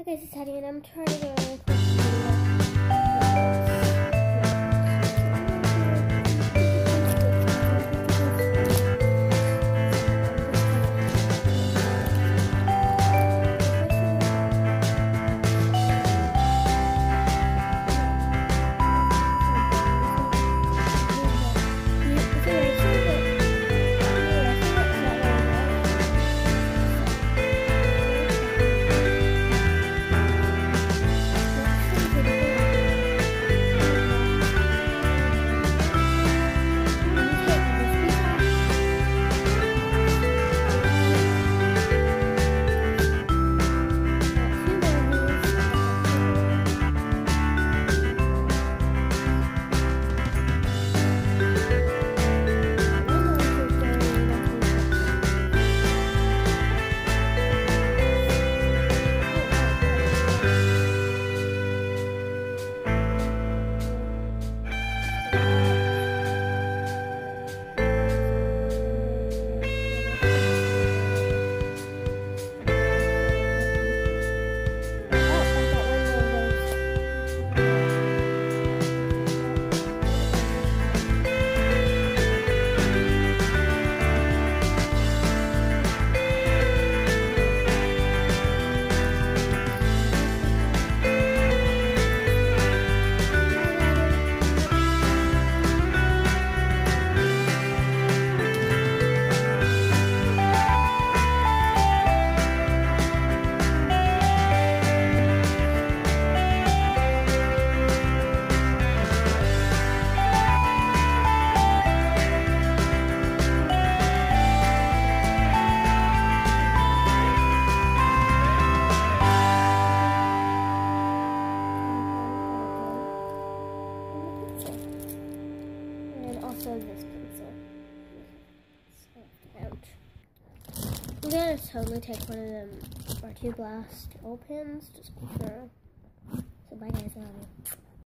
Hi guys, it's Hattie and I'm trying to quick also this pencil. I'm gonna totally take one of them R2 Blast old pins just for. So bye guys, love you.